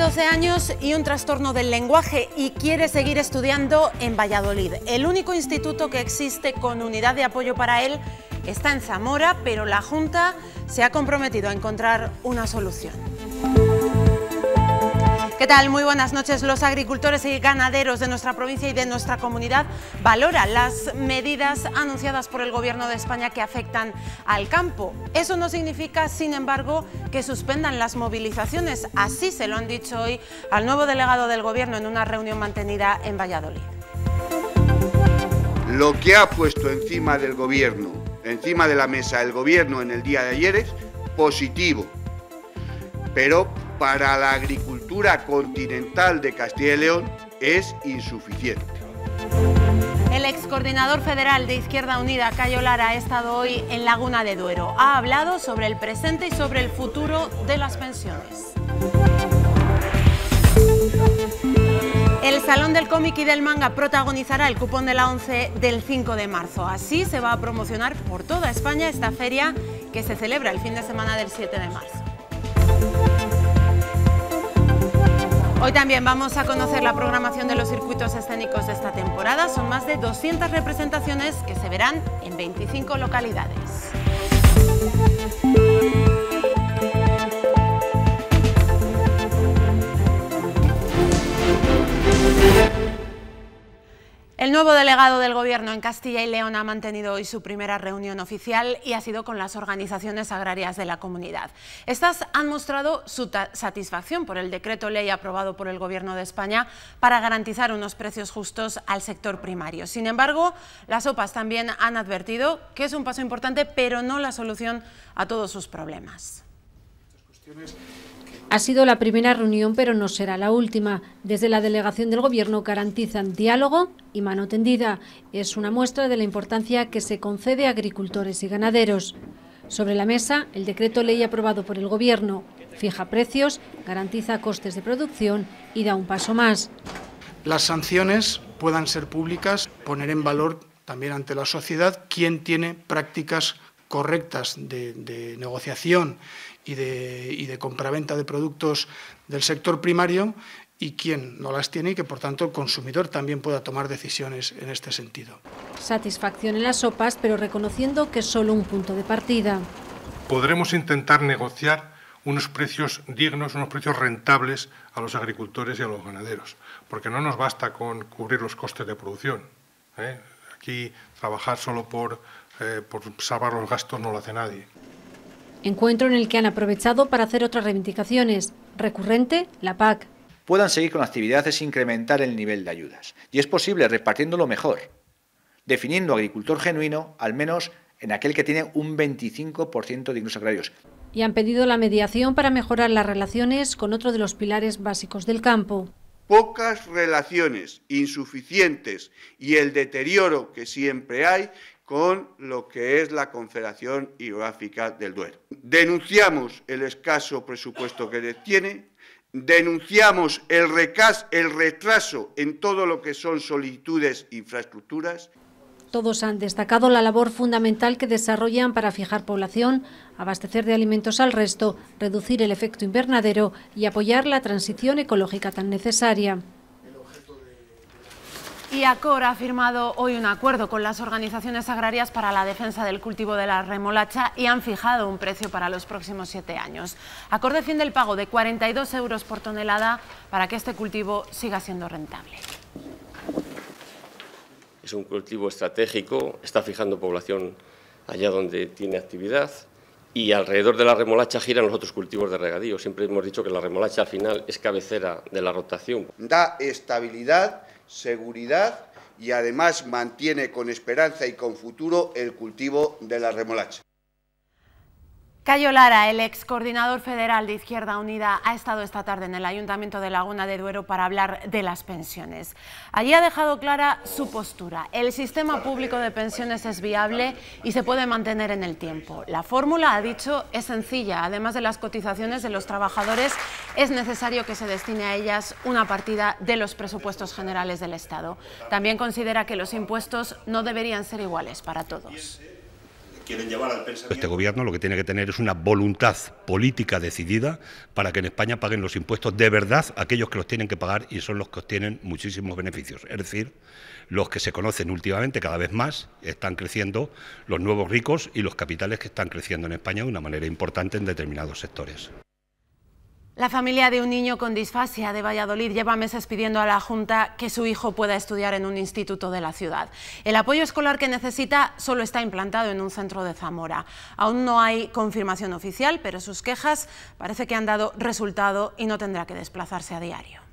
12 años y un trastorno del lenguaje y quiere seguir estudiando en Valladolid. El único instituto que existe con unidad de apoyo para él está en Zamora, pero la Junta se ha comprometido a encontrar una solución. ¿Qué tal? Muy buenas noches. Los agricultores y ganaderos de nuestra provincia y de nuestra comunidad valoran las medidas anunciadas por el Gobierno de España que afectan al campo. Eso no significa, sin embargo, que suspendan las movilizaciones. Así se lo han dicho hoy al nuevo delegado del Gobierno en una reunión mantenida en Valladolid. Lo que ha puesto encima del Gobierno, encima de la mesa el Gobierno en el día de ayer es positivo, pero para la agricultura continental de Castilla y León es insuficiente. El ex coordinador federal de Izquierda Unida, Cayo Lara, ha estado hoy en Laguna de Duero. Ha hablado sobre el presente y sobre el futuro de las pensiones. El Salón del Cómic y del Manga protagonizará el cupón de la 11 del 5 de marzo. Así se va a promocionar por toda España esta feria que se celebra el fin de semana del 7 de marzo. Hoy también vamos a conocer la programación de los circuitos escénicos de esta temporada. Son más de 200 representaciones que se verán en 25 localidades. El nuevo delegado del Gobierno en Castilla y León ha mantenido hoy su primera reunión oficial y ha sido con las organizaciones agrarias de la comunidad. Estas han mostrado su satisfacción por el decreto ley aprobado por el Gobierno de España para garantizar unos precios justos al sector primario. Sin embargo, las OPAs también han advertido que es un paso importante, pero no la solución a todos sus problemas. Ha sido la primera reunión, pero no será la última. Desde la delegación del Gobierno garantizan diálogo y mano tendida. Es una muestra de la importancia que se concede a agricultores y ganaderos. Sobre la mesa, el decreto ley aprobado por el Gobierno fija precios, garantiza costes de producción y da un paso más. Las sanciones puedan ser públicas, poner en valor también ante la sociedad quién tiene prácticas correctas de, de negociación y de, y de compraventa de productos del sector primario y quién no las tiene y que por tanto el consumidor también pueda tomar decisiones en este sentido. Satisfacción en las sopas, pero reconociendo que es solo un punto de partida. Podremos intentar negociar unos precios dignos, unos precios rentables a los agricultores y a los ganaderos, porque no nos basta con cubrir los costes de producción. ¿eh? Aquí trabajar solo por, eh, por salvar los gastos no lo hace nadie. Encuentro en el que han aprovechado para hacer otras reivindicaciones. Recurrente, la PAC. Puedan seguir con actividades e incrementar el nivel de ayudas. Y es posible repartiéndolo mejor, definiendo agricultor genuino al menos en aquel que tiene un 25% de ingresos agrarios. Y han pedido la mediación para mejorar las relaciones con otro de los pilares básicos del campo. Pocas relaciones, insuficientes y el deterioro que siempre hay con lo que es la Confederación Hidrográfica del Duero. Denunciamos el escaso presupuesto que tiene, denunciamos el, el retraso en todo lo que son solicitudes e infraestructuras. Todos han destacado la labor fundamental que desarrollan para fijar población, abastecer de alimentos al resto, reducir el efecto invernadero y apoyar la transición ecológica tan necesaria. Y ACOR ha firmado hoy un acuerdo con las organizaciones agrarias para la defensa del cultivo de la remolacha y han fijado un precio para los próximos siete años. ACOR defiende el pago de 42 euros por tonelada para que este cultivo siga siendo rentable. Es un cultivo estratégico, está fijando población allá donde tiene actividad y alrededor de la remolacha giran los otros cultivos de regadío. Siempre hemos dicho que la remolacha al final es cabecera de la rotación. Da estabilidad seguridad y además mantiene con esperanza y con futuro el cultivo de la remolacha. Cayo Lara, el ex coordinador federal de Izquierda Unida, ha estado esta tarde en el Ayuntamiento de Laguna de Duero para hablar de las pensiones. Allí ha dejado clara su postura. El sistema público de pensiones es viable y se puede mantener en el tiempo. La fórmula, ha dicho, es sencilla. Además de las cotizaciones de los trabajadores, es necesario que se destine a ellas una partida de los presupuestos generales del Estado. También considera que los impuestos no deberían ser iguales para todos Este gobierno lo que tiene que tener es una voluntad política decidida para que en España paguen los impuestos de verdad aquellos que los tienen que pagar y son los que obtienen muchísimos beneficios. Es decir, los que se conocen últimamente cada vez más, están creciendo los nuevos ricos y los capitales que están creciendo en España de una manera importante en determinados sectores. La familia de un niño con disfasia de Valladolid lleva meses pidiendo a la Junta que su hijo pueda estudiar en un instituto de la ciudad. El apoyo escolar que necesita solo está implantado en un centro de Zamora. Aún no hay confirmación oficial, pero sus quejas parece que han dado resultado y no tendrá que desplazarse a diario.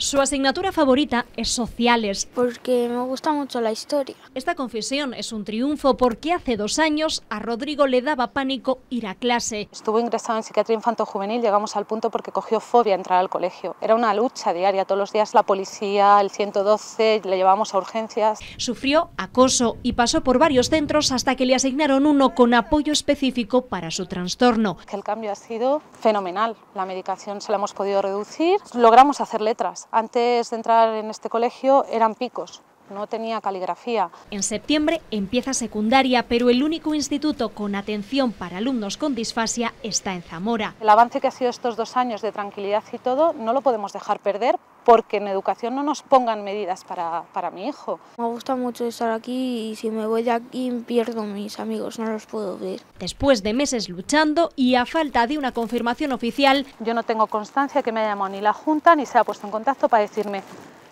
Su asignatura favorita es Sociales. Porque me gusta mucho la historia. Esta confesión es un triunfo porque hace dos años a Rodrigo le daba pánico ir a clase. Estuvo ingresado en psiquiatría infanto-juvenil, llegamos al punto porque cogió fobia a entrar al colegio. Era una lucha diaria, todos los días la policía, el 112, le llevamos a urgencias. Sufrió acoso y pasó por varios centros hasta que le asignaron uno con apoyo específico para su trastorno. El cambio ha sido fenomenal, la medicación se la hemos podido reducir, logramos hacer letras antes de entrar en este colegio eran picos, no tenía caligrafía. En septiembre empieza secundaria, pero el único instituto con atención para alumnos con disfasia está en Zamora. El avance que ha sido estos dos años de tranquilidad y todo no lo podemos dejar perder porque en educación no nos pongan medidas para, para mi hijo. Me gusta mucho estar aquí y si me voy de aquí pierdo mis amigos, no los puedo ver. Después de meses luchando y a falta de una confirmación oficial... Yo no tengo constancia que me haya llamado ni la Junta ni se ha puesto en contacto para decirme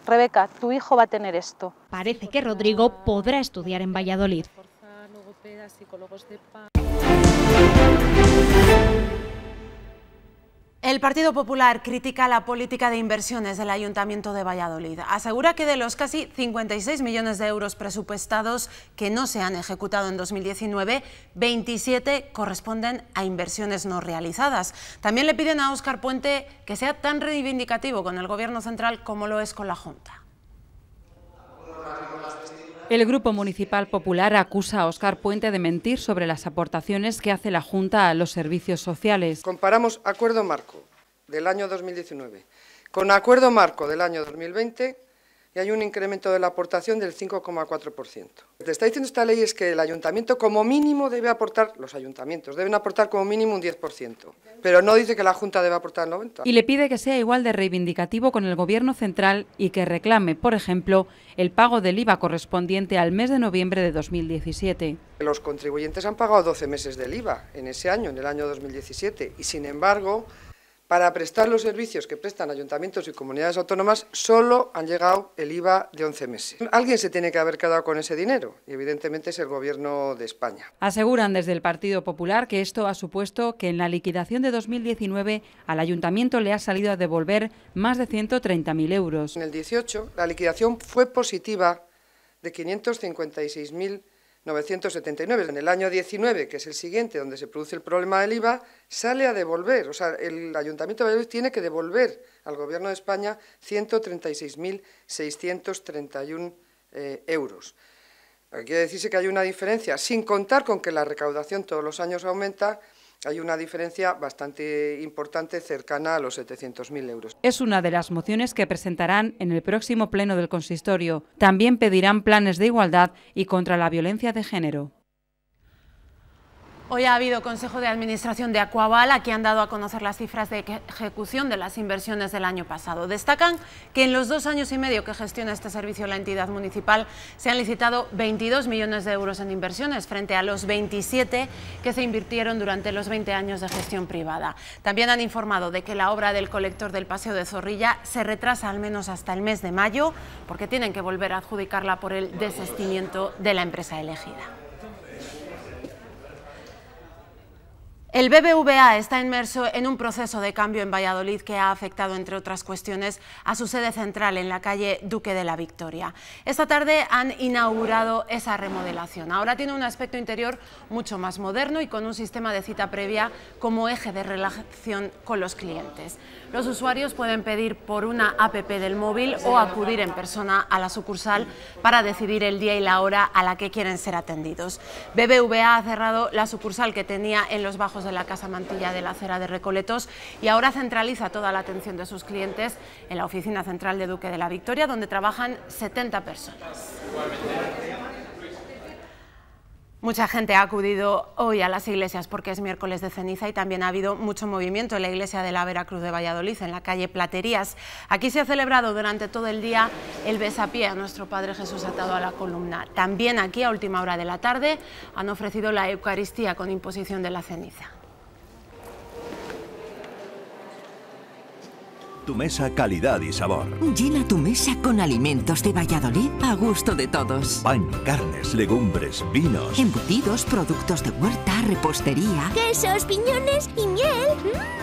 Rebeca, tu hijo va a tener esto. Parece que Rodrigo podrá estudiar en Valladolid. El Partido Popular critica la política de inversiones del Ayuntamiento de Valladolid. Asegura que de los casi 56 millones de euros presupuestados que no se han ejecutado en 2019, 27 corresponden a inversiones no realizadas. También le piden a Óscar Puente que sea tan reivindicativo con el Gobierno central como lo es con la Junta. El Grupo Municipal Popular acusa a Óscar Puente de mentir sobre las aportaciones que hace la Junta a los servicios sociales. Comparamos acuerdo marco del año 2019 con acuerdo marco del año 2020 y hay un incremento de la aportación del 5,4%. Lo que está diciendo esta ley es que el ayuntamiento como mínimo debe aportar, los ayuntamientos deben aportar como mínimo un 10%, pero no dice que la Junta debe aportar el 90%. Y le pide que sea igual de reivindicativo con el Gobierno central y que reclame, por ejemplo, el pago del IVA correspondiente al mes de noviembre de 2017. Los contribuyentes han pagado 12 meses del IVA en ese año, en el año 2017, y sin embargo para prestar los servicios que prestan ayuntamientos y comunidades autónomas solo han llegado el IVA de 11 meses. Alguien se tiene que haber quedado con ese dinero y evidentemente es el Gobierno de España. Aseguran desde el Partido Popular que esto ha supuesto que en la liquidación de 2019 al ayuntamiento le ha salido a devolver más de 130.000 euros. En el 18 la liquidación fue positiva de 556.000 979. En el año 19, que es el siguiente, donde se produce el problema del IVA, sale a devolver, o sea, el Ayuntamiento de Valladolid tiene que devolver al Gobierno de España 136.631 eh, euros. Quiere decirse que hay una diferencia, sin contar con que la recaudación todos los años aumenta, hay una diferencia bastante importante cercana a los 700.000 euros. Es una de las mociones que presentarán en el próximo pleno del consistorio. También pedirán planes de igualdad y contra la violencia de género. Hoy ha habido Consejo de Administración de Aquaval, aquí han dado a conocer las cifras de ejecución de las inversiones del año pasado. Destacan que en los dos años y medio que gestiona este servicio la entidad municipal se han licitado 22 millones de euros en inversiones frente a los 27 que se invirtieron durante los 20 años de gestión privada. También han informado de que la obra del colector del Paseo de Zorrilla se retrasa al menos hasta el mes de mayo porque tienen que volver a adjudicarla por el desistimiento de la empresa elegida. El BBVA está inmerso en un proceso de cambio en Valladolid que ha afectado, entre otras cuestiones, a su sede central en la calle Duque de la Victoria. Esta tarde han inaugurado esa remodelación. Ahora tiene un aspecto interior mucho más moderno y con un sistema de cita previa como eje de relación con los clientes. Los usuarios pueden pedir por una APP del móvil o acudir en persona a la sucursal para decidir el día y la hora a la que quieren ser atendidos. BBVA ha cerrado la sucursal que tenía en los bajos de la Casa Mantilla de la Acera de Recoletos y ahora centraliza toda la atención de sus clientes en la oficina central de Duque de la Victoria, donde trabajan 70 personas. Mucha gente ha acudido hoy a las iglesias porque es miércoles de ceniza y también ha habido mucho movimiento en la iglesia de la Veracruz de Valladolid, en la calle Platerías. Aquí se ha celebrado durante todo el día el besapié a nuestro Padre Jesús atado a la columna. También aquí, a última hora de la tarde, han ofrecido la Eucaristía con imposición de la ceniza. Tu mesa calidad y sabor. Llena tu mesa con alimentos de Valladolid a gusto de todos. Pan, carnes, legumbres, vinos. Embutidos, productos de huerta, repostería. Quesos, piñones y miel.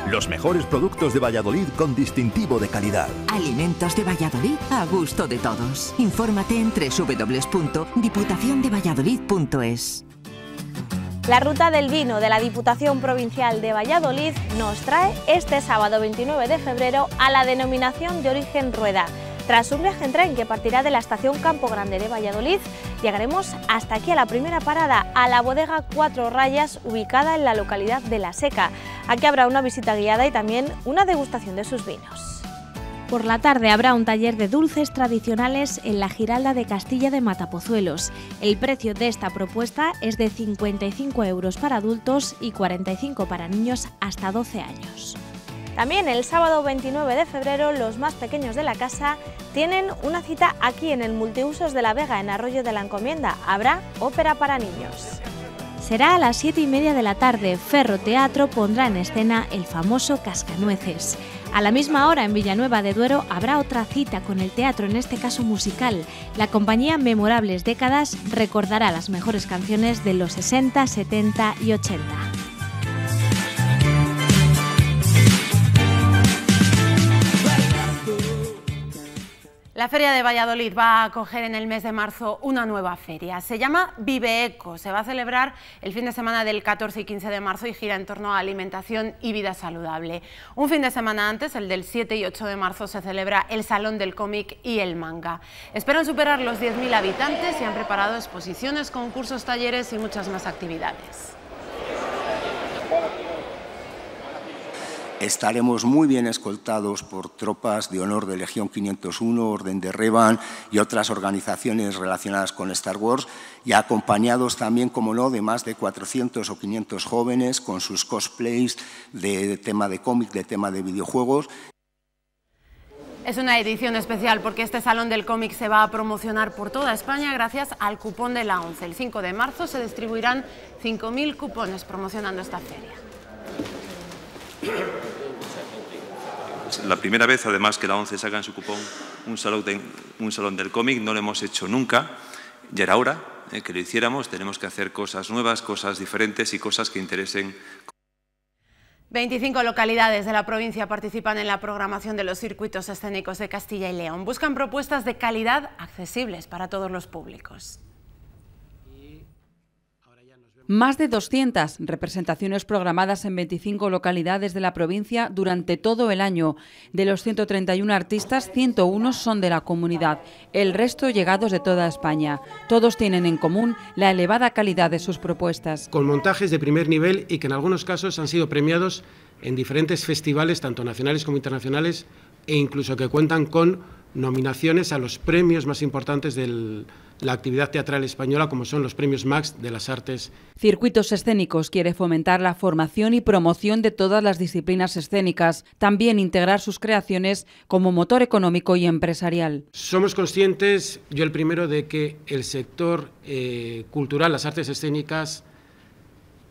Los mejores productos de Valladolid con distintivo de calidad. Alimentos de Valladolid a gusto de todos. Infórmate en www.diputaciondevalladolid.es. La ruta del vino de la Diputación Provincial de Valladolid nos trae este sábado 29 de febrero a la denominación de origen Rueda. Tras un viaje en tren que partirá de la estación Campo Grande de Valladolid, llegaremos hasta aquí a la primera parada, a la bodega Cuatro Rayas, ubicada en la localidad de La Seca. Aquí habrá una visita guiada y también una degustación de sus vinos. Por la tarde habrá un taller de dulces tradicionales en la Giralda de Castilla de Matapozuelos. El precio de esta propuesta es de 55 euros para adultos y 45 para niños hasta 12 años. También el sábado 29 de febrero los más pequeños de la casa tienen una cita aquí en el Multiusos de la Vega en Arroyo de la Encomienda. Habrá ópera para niños. Será a las 7 y media de la tarde. Ferro Teatro pondrá en escena el famoso Cascanueces. A la misma hora en Villanueva de Duero habrá otra cita con el teatro, en este caso musical. La compañía Memorables Décadas recordará las mejores canciones de los 60, 70 y 80. La Feria de Valladolid va a acoger en el mes de marzo una nueva feria. Se llama Vive Eco. Se va a celebrar el fin de semana del 14 y 15 de marzo y gira en torno a alimentación y vida saludable. Un fin de semana antes, el del 7 y 8 de marzo, se celebra el Salón del Cómic y el Manga. Esperan superar los 10.000 habitantes y han preparado exposiciones, concursos, talleres y muchas más actividades. Estaremos muy bien escoltados por tropas de honor de Legión 501, Orden de Revan y otras organizaciones relacionadas con Star Wars y acompañados también, como no, de más de 400 o 500 jóvenes con sus cosplays de tema de cómic, de tema de videojuegos. Es una edición especial porque este Salón del Cómic se va a promocionar por toda España gracias al cupón de la ONCE. El 5 de marzo se distribuirán 5.000 cupones promocionando esta feria. La primera vez, además, que la ONCE saca en su cupón un salón, un salón del cómic, no lo hemos hecho nunca, ya era hora eh, que lo hiciéramos, tenemos que hacer cosas nuevas, cosas diferentes y cosas que interesen 25 localidades de la provincia participan en la programación de los circuitos escénicos de Castilla y León. Buscan propuestas de calidad accesibles para todos los públicos. Más de 200 representaciones programadas en 25 localidades de la provincia durante todo el año. De los 131 artistas, 101 son de la comunidad, el resto llegados de toda España. Todos tienen en común la elevada calidad de sus propuestas. Con montajes de primer nivel y que en algunos casos han sido premiados en diferentes festivales, tanto nacionales como internacionales, e incluso que cuentan con nominaciones a los premios más importantes de la actividad teatral española, como son los premios Max de las Artes. Circuitos Escénicos quiere fomentar la formación y promoción de todas las disciplinas escénicas, también integrar sus creaciones como motor económico y empresarial. Somos conscientes, yo el primero, de que el sector eh, cultural, las artes escénicas,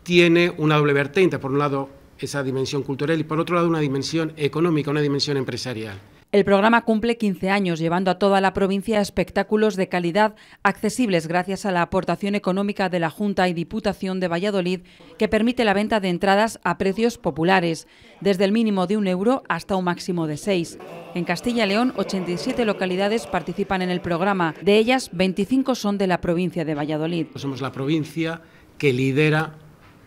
tiene una doble vertiente. Por un lado, esa dimensión cultural y por otro lado, una dimensión económica, una dimensión empresarial. El programa cumple 15 años, llevando a toda la provincia espectáculos de calidad accesibles gracias a la aportación económica de la Junta y Diputación de Valladolid, que permite la venta de entradas a precios populares, desde el mínimo de un euro hasta un máximo de seis. En Castilla y León, 87 localidades participan en el programa, de ellas 25 son de la provincia de Valladolid. Somos la provincia que lidera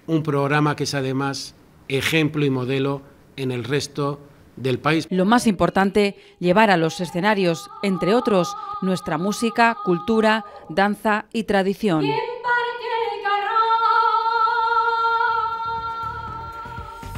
un programa que es además ejemplo y modelo en el resto del país. Lo más importante, llevar a los escenarios, entre otros, nuestra música, cultura, danza y tradición.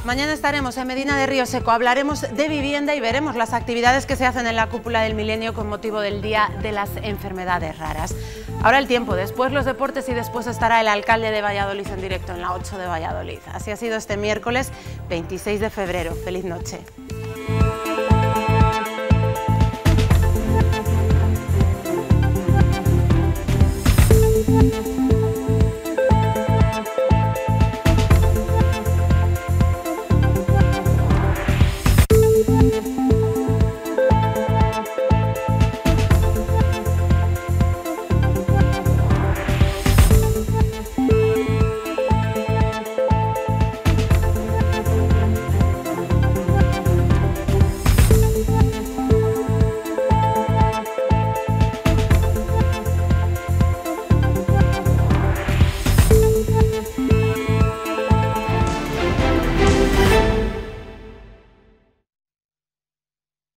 Mañana estaremos en Medina de Río Seco, hablaremos de vivienda y veremos las actividades que se hacen en la cúpula del milenio con motivo del Día de las Enfermedades Raras. Ahora el tiempo, después los deportes y después estará el alcalde de Valladolid en directo en la 8 de Valladolid. Así ha sido este miércoles 26 de febrero. Feliz noche.